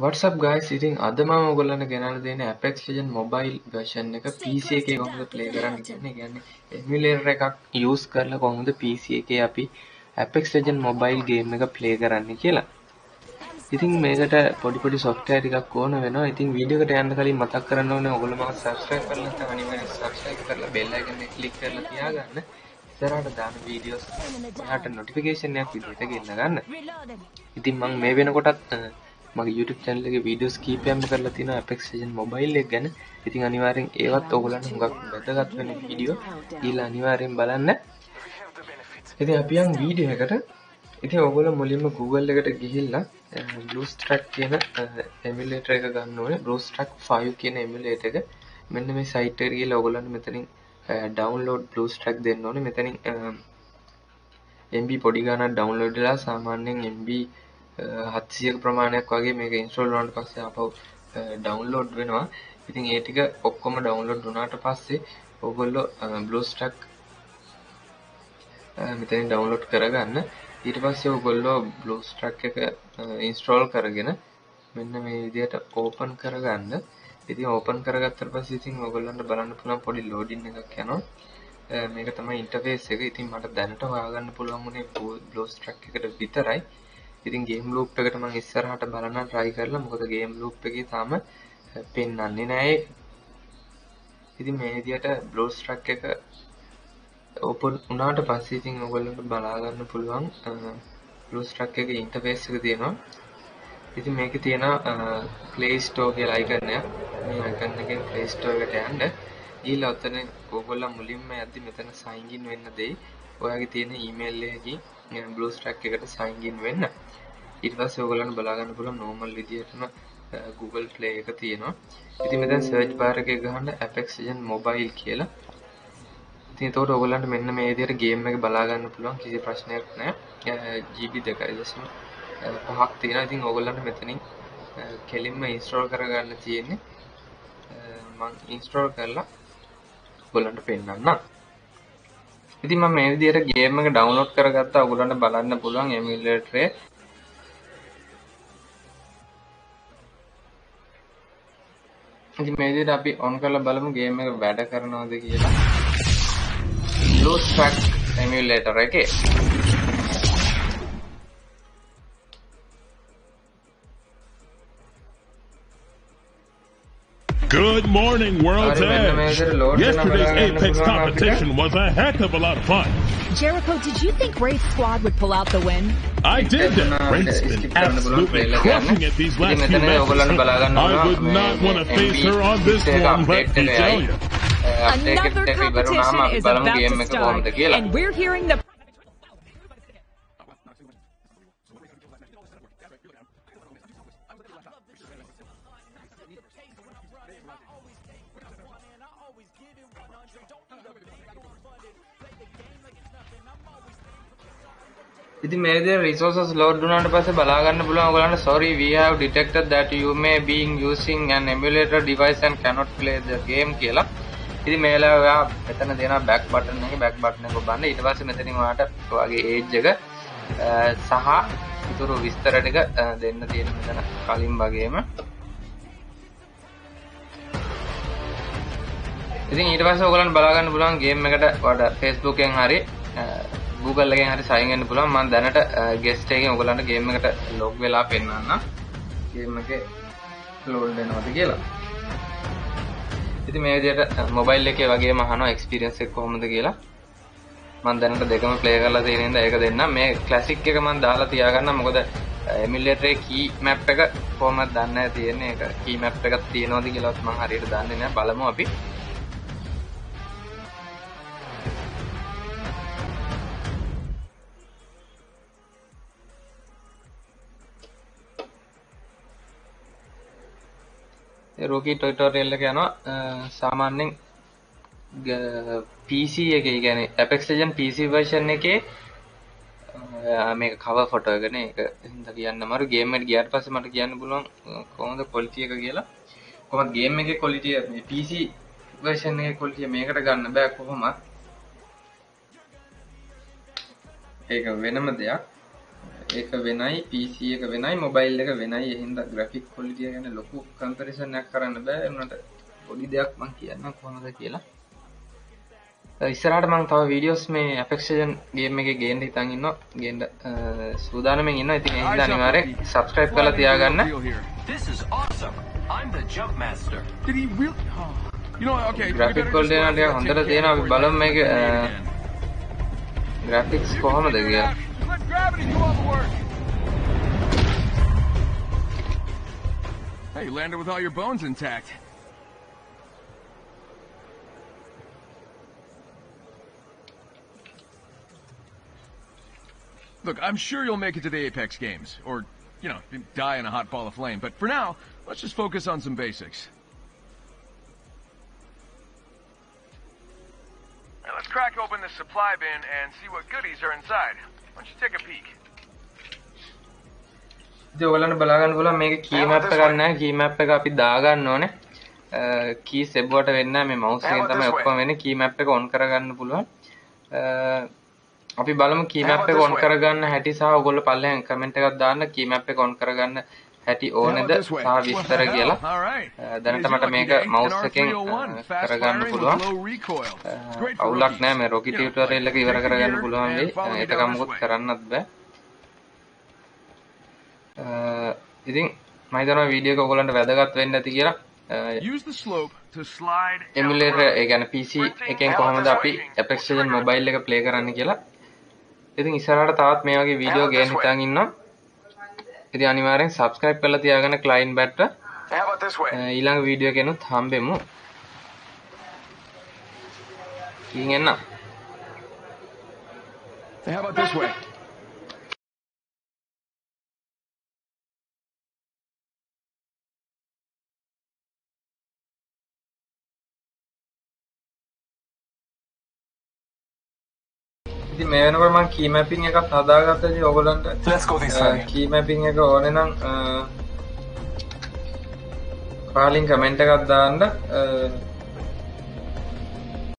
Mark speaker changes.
Speaker 1: WhatsApp guys ඉතින් අද මම ඔයගොල්ලන්ට ගෙනල්ලා දෙන්නේ Apex Legends mobile version එක PC එකේ කොහොමද play කරන්න කියන්නේ. කියන්නේ emulator එකක් use කරලා කොහොමද PC එකේ අපි Apex Legends mobile game එක play කරන්නේ කියලා. ඉතින් මේකට පොඩි පොඩි software ටිකක් ඕන වෙනවා. ඉතින් වීඩියෝ එකට යන්න කලින් මතක් කරන්න ඕනේ ඔයගොල්ලෝ මම subscribe කරලා නැත්නම් අනිවාර්යෙන් subscribe කරලා bell icon එක click කරලා තියාගන්න. ඉස්සරහට දාන වීඩියෝස් ඔයාලට notification එකක් විදිහට ගෙන්න ගන්න. ඉතින් මම මේ වෙනකොටත් මගේ YouTube channel එකේ වීඩියෝස් කීපයක්ම කරලා තියෙනවා Apex Legends mobile එක ගැන. ඉතින් අනිවාර්යෙන් ඒවත් ඕගොල්ලන්ට හුඟක් වැදගත් වෙන වීඩියෝ. ඊළඟ අනිවාර්යෙන් බලන්න. ඉතින් අපි යන් වීඩියෝ එකට. ඉතින් ඕගොල්ලෝ මුලින්ම Google එකට ගිහිල්ලා BlueStack කියන emulator එක ගන්න ඕනේ. BlueStack 5 කියන emulator එක. මෙන්න මේ site එකට ගිහලා ඕගොල්ලන්ට මෙතනින් download BlueStack දෙන්න ඕනේ. මෙතනින් MB පොඩි ගානක් download වෙලා සාමාන්‍යයෙන් MB හත්සියක ප්‍රමාණයක් වගේ මේක ඉන්ස්ටෝල් වුණාට පස්සේ ආපහු ඩවුන්ලෝඩ් වෙනවා. ඉතින් ඒ ටික ඔක්කොම ඩවුන්ලෝඩ් වුණාට පස්සේ ඕගොල්ලෝ BlueStack මෙතනින් ඩවුන්ලෝඩ් කරගන්න. ඊට පස්සේ ඕගොල්ලෝ BlueStack එක ඉන්ස්ටෝල් කරගෙන මෙන්න මේ විදිහට ඕපන් කරගන්න. ඉතින් ඕපන් කරගත්තට පස්සේ ඉතින් ඕගොල්ලන්ට බලන්න පුළුවන් පොඩි ලෝඩින් එකක් යනවා. මේක තමයි ඉන්ටර්ෆේස් එක. ඉතින් මට දැනට හොයාගන්න පුළුවන් උනේ BlueStack එකට විතරයි. ඉතින් ගේම් ලූප් එකට මම ඉස්සරහට බලන්න try කරලා මොකද ගේම් ලූප් එකේ තාම පෙන්වන්නේ නැහැ ඉතින් මේ විදිහට BlueStack එක ඕපන් වුණාට පස්සේ ඉතින් ඔයගොල්ලන්ට බලා ගන්න පුළුවන් BlueStack එකේ ඉන්ටර්ෆේස් එක තියෙනවා. ඉතින් මේකේ තියෙන Play Store කියලා icon එක මේ icon එකෙන් Play Store එකට යන්න. ඊළඟ ඔතන ඕගොල්ලෝ මුලින්ම යද්දි මෙතන sign in වෙන්න දෙයි. ඔයාගේ තියෙන email එකකින් BlueStack එකට sign in වෙන්න. ඊට පස්සේ ඔයගොල්ලන්ට බලා ගන්න පුළුවන් normal විදියටම Google Play එක තියෙනවා. ඉතින් මෙතන search bar එකේ ගහන්න Apex Legends Mobile කියලා. ඉතින් එතකොට ඔයගොල්ලන්ට මෙන්න මේ විදියට game එක බලා ගන්න පුළුවන් කිසි ප්‍රශ්නයක් නැහැ. GB 2.5ක් තියෙනවා. ඉතින් ඔයගොල්ලන්ට මෙතනින් කෙලින්ම install කරගන්න තියෙන්නේ. මම install කරලා ඔයගොල්ලන්ට පෙන්නන්නම්. ඉතින් මම මේ විදිහට ගේම් එක ඩවුන්ලෝඩ් කරගත්තා. ඔයගොල්ලන්ට බලන්න පුළුවන් එමියුලේටර් එක. ඉතින් මේ විදිහට අපි ඔන් කරලා බලමු ගේම් එක වැඩ කරනවද කියලා. BlueStack එමියුලේටර් එකේ.
Speaker 2: Good morning, World's Edge. Yesterday's Apex competition was a heck of a lot of fun.
Speaker 3: Jericho, did you think Ray's squad would pull out the win?
Speaker 2: I did that. Ray's been absolutely crushing it these last few matches. I would not want to face her on this one, let me tell you.
Speaker 3: Another competition is about to start, and we're hearing the
Speaker 1: ඉතින් මේ විදිහට resources load වුණාට පස්සේ බලා ගන්න පුළුවන් ඔයගලන්ට sorry we have detected that you may being using an emulator device and cannot play the game කියලා. ඉතින් මේ වෙලාවේ ඔයා මෙතන තියෙනවා back button එක back button එක ඔබන්න ඊට පස්සේ මෙතනින් ඔයාලට ඔයාගේ age එක සහ ඉතුරු විස්තර ටික දෙන්න තියෙන මෙතන කලින් වගේම ඉතින් ඊට පස්සේ ඔයගලන්ට බලා ගන්න පුළුවන් ගේම් එකට ඔයාලට Facebook එකෙන් හරි Google එකෙන් හරි සයින් වෙන්න පුළුවන්. මම දැනට ගෙස්ට් එකෙන් ඔයගලන්ට ගේම් එකට ලොග් වෙලා පෙන්නන්නම්. ගේම් එකේ ලෝඩ් වෙනවද කියලා. ඉතින් මේ විදිහට මොබයිල් එකේ වගේම අහනවා එක්ස්පීරියන්ස් එක කොහොමද කියලා. මම දැනට දෙකම ප්ලේ කරලා තියෙන හින්දා ඒක දෙන්නම්. මේ ක්ලාසික් එක මම දාලා තියාගන්නම්. මොකද එමියුලේටර් එකේ කී මැප් එක කොහොමද දන්නේ නැහැ තියෙන්නේ. ඒක කී මැප් එකක් තියෙනවද කියලාත් මම හරියට දන්නේ නැහැ. බලමු අපි. රෝකී ටොයිටෝරියල් එක යනවා. සාමාන්‍යයෙන් PC එකේ. කියන්නේ Apex Legends PC version එකේ මේක cover photo එකනේ. ඒක හින්දා කියන්න අමාරු game එකට ගියාට පස්සේ මට කියන්න පුළුවන් කොහොමද quality එක කියලා. කොහොමද game එකේ quality මේ PC version එකේ quality මේකට ගන්න බෑ කොහොමත්. ඒක වෙනම දෙයක්.
Speaker 4: ඒක වෙනයි PC එක වෙනයි මොබයිල් එක වෙනයි. එහෙනම් ග්‍රැෆික් ක්වොලිටි ගැන ලොකු කම්පැරිසන් එකක් කරන්න බෑ. උනට පොඩි දෙයක් මම කියන්නම් කොහොමද කියලා. ඉස්සරහට මං තව වීඩියෝස් මේ ඇෆෙක්ෂන් ගේම් එකේ ගේන්න හිතන් ඉන්නවා. ගේන්න සූදානම්ෙන් ඉන්නවා. ඉතින් හින්දා අනිවාර්යෙන් subscribe කරලා තියාගන්න.
Speaker 5: He really? Oh.
Speaker 4: එක හොඳට තියෙනවා. අපි බලමු මේක graphics කොහමද කියලා
Speaker 5: gravity do all the work. Hey, you landed with all your bones intact. Look, I'm sure you'll make it to the Apex games, or, you know, die in a hot ball of flame. But for now, let's just focus on some basics. Now let's crack open this supply bin and see what goodies are inside. Why don't you take a peek?
Speaker 4: ඉතින් ඔයගලන්ට බලා ගන්න පුළුවන් මේක කී map එකක් නැහැ කී map එක අපි දාගන්න ඕනේ. කී සෙබ්බුවට වෙන්නේ මේ මවුස් එකෙන් තමයි ඔක්කොම වෙන්නේ. කී මැප් එක ඔන් කරගන්න පුළුවන්. අපි බලමු කී මැප් එක ඔන් කරගන්න හැටි සහ ඔයගොල්ලෝ පල්ලෙන් කමෙන්ට් එකක් දාන්න. කී මැප් එක ඔන් කරගන්න හැටි ඕනේද සහ විස්තර කියලා. දැනට මට මේක මවුස් එකෙන් කරගන්න පුළුවන්. අවුලක් නැහැ මේ රොකි ටියුටෝරියල් එක ඉවර කරගන්න පුළුවන් වෙයි. ඒක මොකොත් කරන්නත් බෑ. ඉතින් මම හිතනවා වීඩියෝ එක ඔයගොල්ලන්ට වැදගත් වෙන්න ඇති කියලා. එමුලේටර් ඒ කියන්නේ PC එකෙන් කොහොමද අපි Apex Legends mobile එක play කරන්න කියලා. ඉතින් ඉස්සරහට තවත් මේ වගේ වීඩියෝ ගේන්න හිතන් ඉන්නවා ඉතින් අනිවාර්යෙන් subscribe කරලා තියාගන්න client bat ඊළඟ වීඩියෝ එකෙනුත් හම්බෙමු. ඉතින් එන්න
Speaker 5: How about this way?
Speaker 4: ඉතින් මේ වෙනකොට මම කී මැපින් එකක් හදාගත්තා. ඉතින් ඔයගොල්ලන්ට කී මැපින් එක ඕනේ නම් කාලින් කමෙන්ට් එකක් දාන්න